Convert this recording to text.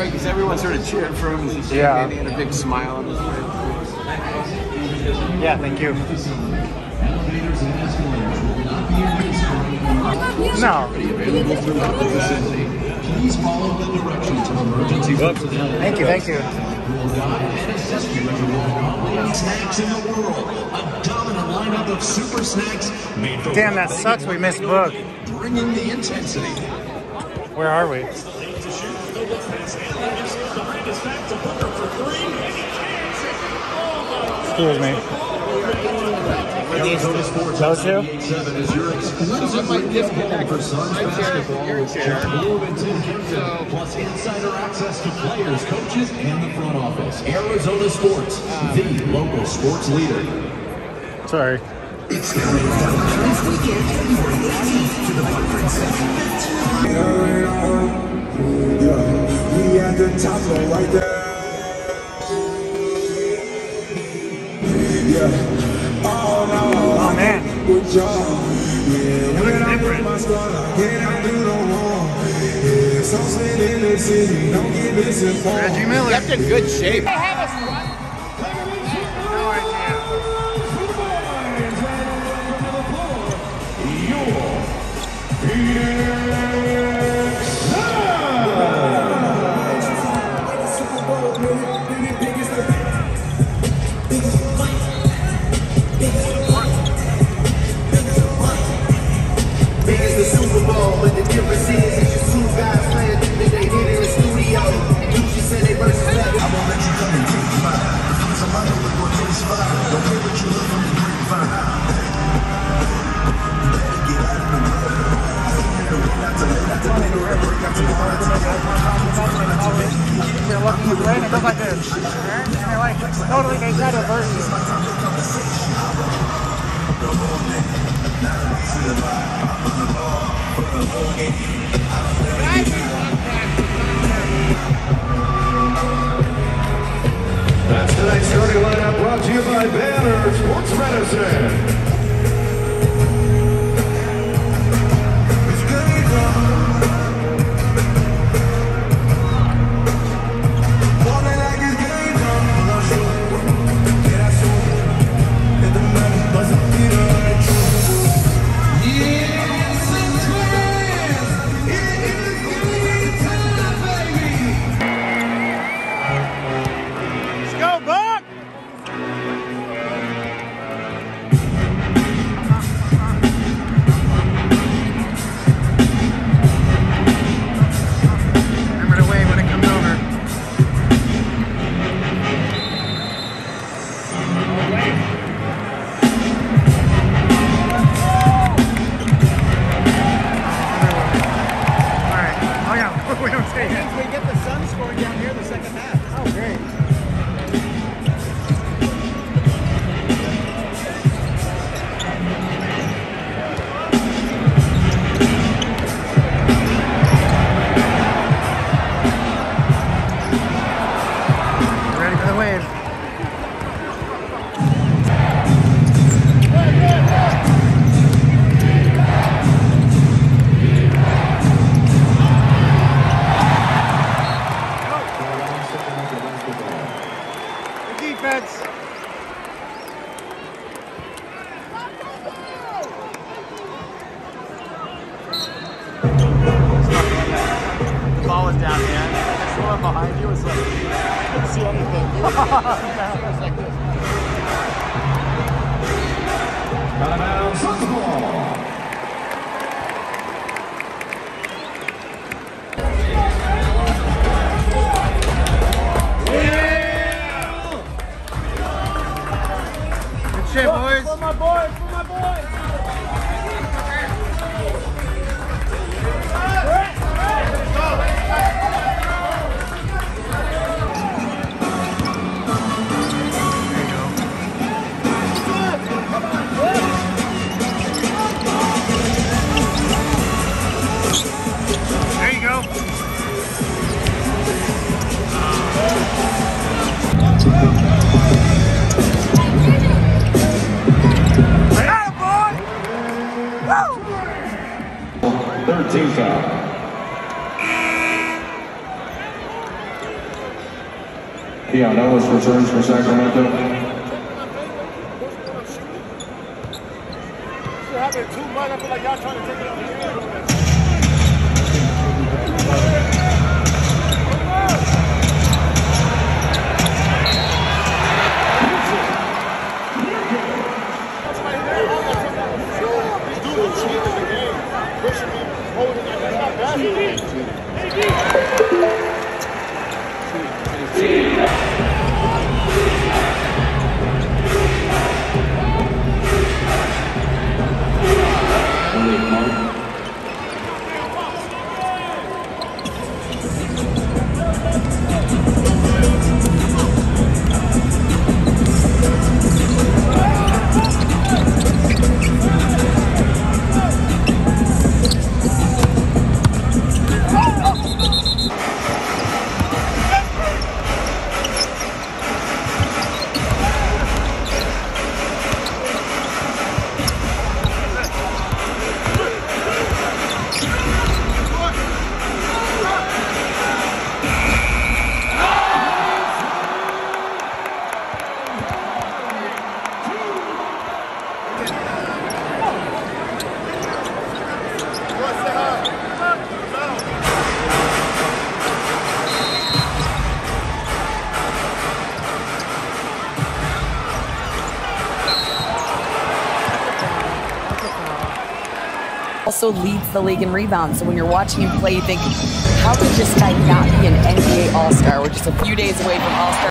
That was great because everyone started cheering for him. He Yeah. and he had a big smile on his face. Yeah, thank you. No. Please follow the directions of emergency personnel. Thank you, thank you. Snacks in the world. A dominant lineup of super snacks made for Damn, that sucks. We missed Book. bringing the intensity. Where are we? Excuse me. Those two? Your exclusive radio home for Suns basketball JetBlue and Tim plus insider access to players, coaches, and the front office. Arizona Sports, the local sports leader. Sorry. We at the top floor right there. Yeah. Oh no, Oh, man. with y'all. Yeah, when I put my squad, I can't do no wrong. Yeah, so sit in the city, don't get misinformed. Reggie Miller. Kept in good shape. That's tonight's starting lineup brought to you by Banner Sports Medicine. Someone behind you was like, couldn't see anything. Timeout, Suns ball. Thirteen foul. Keon Ellis returns for Sacramento. Pushing me much. I also leads the league in rebounds. So when you're watching him play, you think, how could this guy not be an NBA All Star? We're just a few days away from All Star.